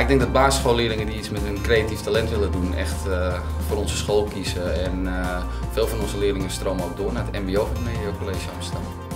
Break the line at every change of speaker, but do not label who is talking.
Ik denk dat basisschoolleerlingen die iets met hun creatief talent willen doen, echt uh, voor onze school kiezen. En uh, veel van onze leerlingen stromen ook door naar het MBO van het mediocollege Amsterdam.